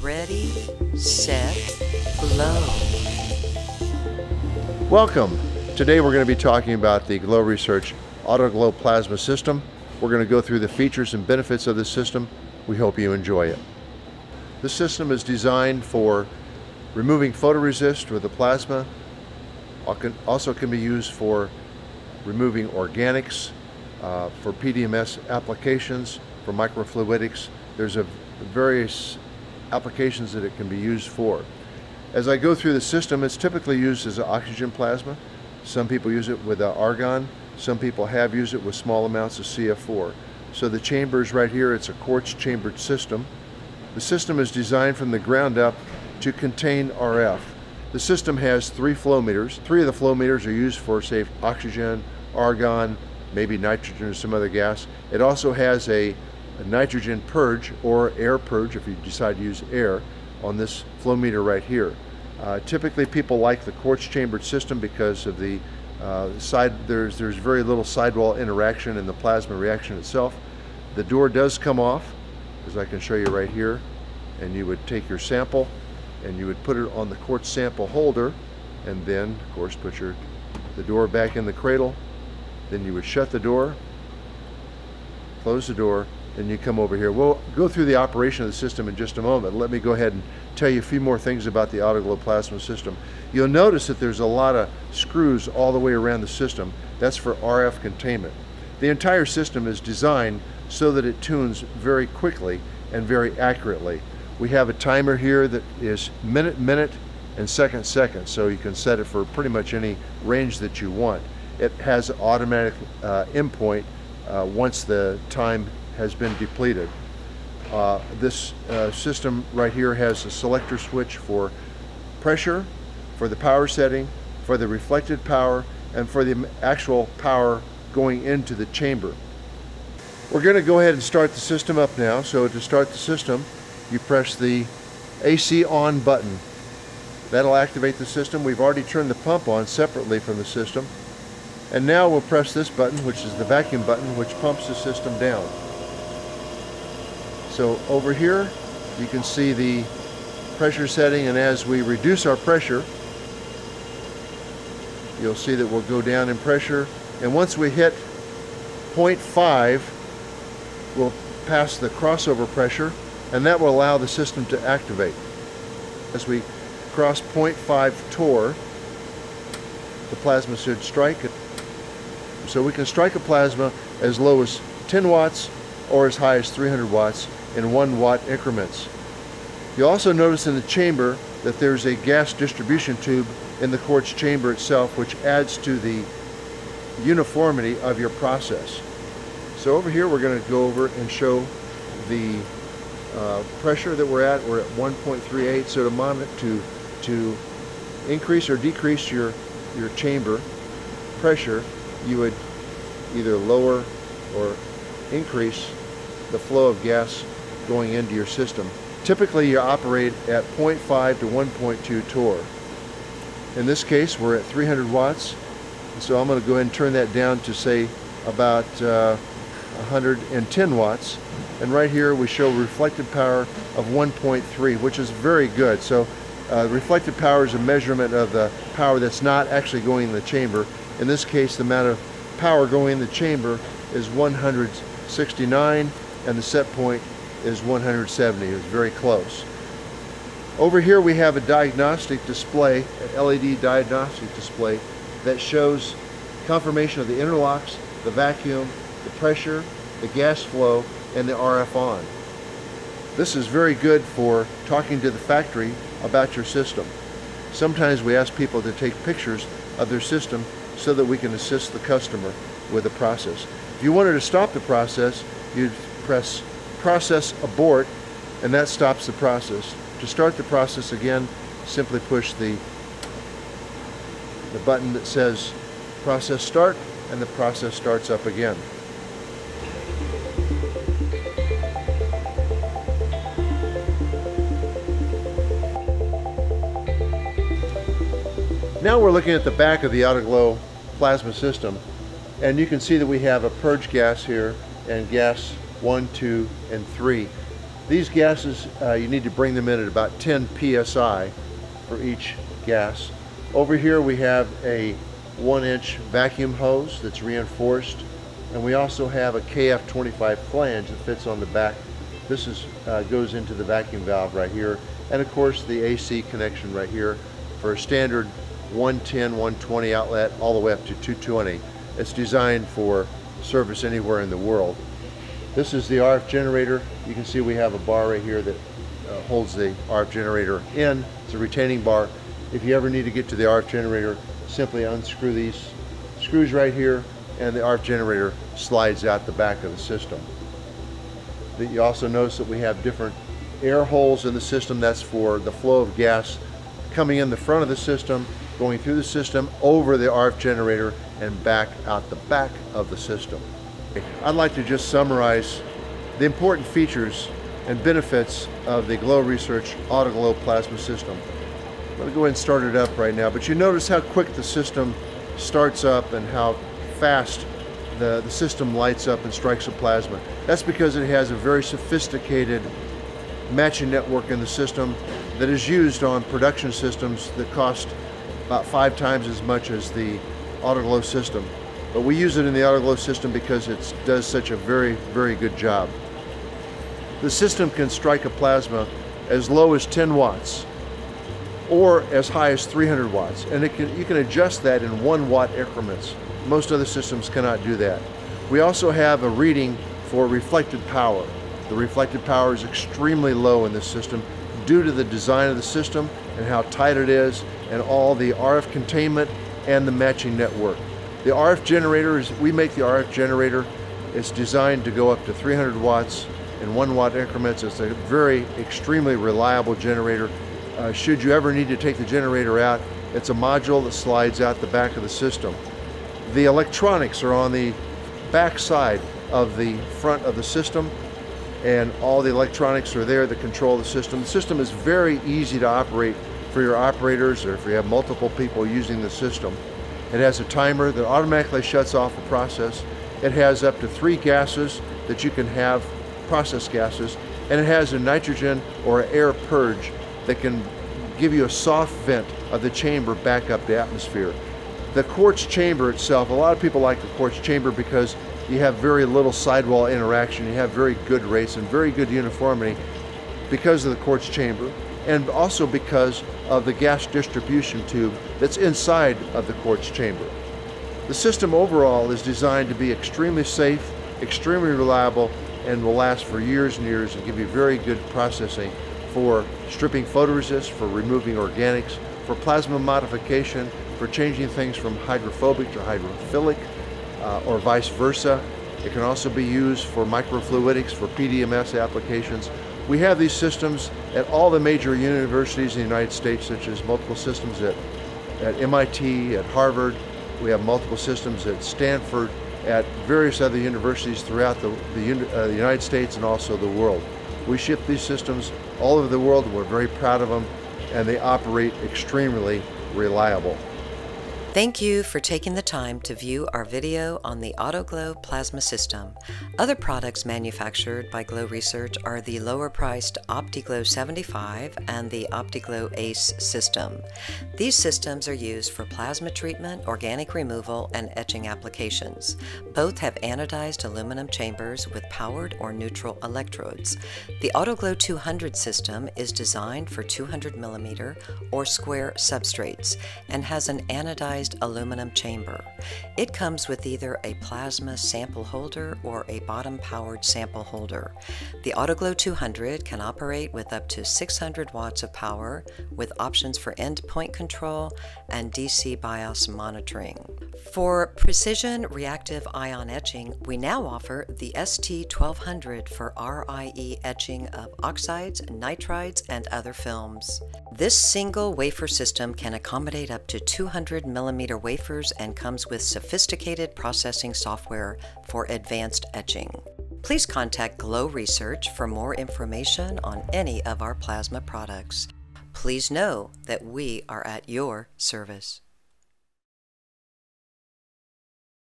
Ready, set, blow. Welcome. Today we're going to be talking about the Glow Research Autoglow Plasma System. We're going to go through the features and benefits of this system. We hope you enjoy it. This system is designed for removing photoresist with the plasma. Also can be used for removing organics, uh, for PDMS applications, for microfluidics. There's a various applications that it can be used for. As I go through the system, it's typically used as an oxygen plasma. Some people use it with argon. Some people have used it with small amounts of CF4. So the chamber is right here. It's a quartz chambered system. The system is designed from the ground up to contain RF. The system has three flow meters. Three of the flow meters are used for, say, oxygen, argon, maybe nitrogen or some other gas. It also has a, a nitrogen purge or air purge if you decide to use air on this flow meter right here. Uh, typically people like the quartz chambered system because of the uh, side, there's, there's very little sidewall interaction in the plasma reaction itself. The door does come off, as I can show you right here, and you would take your sample and you would put it on the quartz sample holder and then, of course, put your the door back in the cradle then you would shut the door, close the door, and you come over here. We'll go through the operation of the system in just a moment. Let me go ahead and tell you a few more things about the Autoglow plasma system. You'll notice that there's a lot of screws all the way around the system. That's for RF containment. The entire system is designed so that it tunes very quickly and very accurately. We have a timer here that is minute, minute, and second, second, so you can set it for pretty much any range that you want it has automatic uh, endpoint uh, once the time has been depleted. Uh, this uh, system right here has a selector switch for pressure, for the power setting, for the reflected power, and for the actual power going into the chamber. We're going to go ahead and start the system up now. So to start the system, you press the AC on button. That'll activate the system. We've already turned the pump on separately from the system. And now we'll press this button, which is the vacuum button, which pumps the system down. So over here, you can see the pressure setting, and as we reduce our pressure, you'll see that we'll go down in pressure. And once we hit 0.5, we'll pass the crossover pressure, and that will allow the system to activate. As we cross 0.5 torr, the plasma should strike so we can strike a plasma as low as 10 watts or as high as 300 watts in 1 watt increments. You'll also notice in the chamber that there's a gas distribution tube in the quartz chamber itself which adds to the uniformity of your process. So over here we're going to go over and show the uh, pressure that we're at. We're at 1.38 so to monitor to, to increase or decrease your, your chamber pressure you would either lower or increase the flow of gas going into your system. Typically you operate at 0.5 to 1.2 torr. In this case we're at 300 watts so I'm going to go ahead and turn that down to say about uh, 110 watts and right here we show reflected power of 1.3 which is very good so uh, reflected power is a measurement of the power that's not actually going in the chamber in this case, the amount of power going in the chamber is 169 and the set point is 170. It's very close. Over here we have a diagnostic display, an LED diagnostic display that shows confirmation of the interlocks, the vacuum, the pressure, the gas flow, and the RF on. This is very good for talking to the factory about your system. Sometimes we ask people to take pictures of their system so that we can assist the customer with the process. If you wanted to stop the process, you'd press process abort and that stops the process. To start the process again, simply push the, the button that says process start and the process starts up again. Now we're looking at the back of the Autoglow plasma system. And you can see that we have a purge gas here and gas one, two, and three. These gases, uh, you need to bring them in at about 10 psi for each gas. Over here we have a one inch vacuum hose that's reinforced and we also have a KF25 flange that fits on the back. This is, uh, goes into the vacuum valve right here and of course the AC connection right here for a standard 110, 120 outlet all the way up to 220. It's designed for service anywhere in the world. This is the RF generator. You can see we have a bar right here that uh, holds the RF generator in. It's a retaining bar. If you ever need to get to the RF generator, simply unscrew these screws right here and the RF generator slides out the back of the system. You also notice that we have different air holes in the system. That's for the flow of gas coming in the front of the system, going through the system, over the RF generator, and back out the back of the system. I'd like to just summarize the important features and benefits of the Glow Research Autoglow Plasma System. I'm going to go ahead and start it up right now, but you notice how quick the system starts up and how fast the, the system lights up and strikes a plasma. That's because it has a very sophisticated matching network in the system that is used on production systems that cost about five times as much as the Autoglow system. But we use it in the Autoglow system because it does such a very, very good job. The system can strike a plasma as low as 10 watts or as high as 300 watts. And can, you can adjust that in one watt increments. Most other systems cannot do that. We also have a reading for reflected power. The reflected power is extremely low in this system due to the design of the system and how tight it is and all the RF containment and the matching network. The RF generator is, we make the RF generator, it's designed to go up to 300 watts in one watt increments. It's a very extremely reliable generator. Uh, should you ever need to take the generator out, it's a module that slides out the back of the system. The electronics are on the back side of the front of the system and all the electronics are there that control the system. The system is very easy to operate for your operators or if you have multiple people using the system. It has a timer that automatically shuts off the process. It has up to three gases that you can have, process gases, and it has a nitrogen or air purge that can give you a soft vent of the chamber back up the atmosphere. The quartz chamber itself, a lot of people like the quartz chamber because you have very little sidewall interaction, you have very good rates and very good uniformity because of the quartz chamber and also because of the gas distribution tube that's inside of the quartz chamber. The system overall is designed to be extremely safe, extremely reliable, and will last for years and years and give you very good processing for stripping photoresist, for removing organics, for plasma modification, for changing things from hydrophobic to hydrophilic, uh, or vice versa. It can also be used for microfluidics, for PDMS applications. We have these systems at all the major universities in the United States, such as multiple systems at, at MIT, at Harvard. We have multiple systems at Stanford, at various other universities throughout the, the, uh, the United States and also the world. We ship these systems all over the world. We're very proud of them, and they operate extremely reliable. Thank you for taking the time to view our video on the AutoGlow plasma system. Other products manufactured by Glow Research are the lower priced OptiGlow 75 and the OptiGlow ACE system. These systems are used for plasma treatment, organic removal, and etching applications. Both have anodized aluminum chambers with powered or neutral electrodes. The AutoGlow 200 system is designed for 200 millimeter or square substrates and has an anodized aluminum chamber. It comes with either a plasma sample holder or a bottom-powered sample holder. The AutoGlow 200 can operate with up to 600 watts of power with options for endpoint control and DC bias monitoring. For precision reactive ion etching, we now offer the ST1200 for RIE etching of oxides, nitrides, and other films. This single wafer system can accommodate up to 200 millimeter wafers and comes with sophisticated processing software for advanced etching. Please contact Glow Research for more information on any of our plasma products. Please know that we are at your service.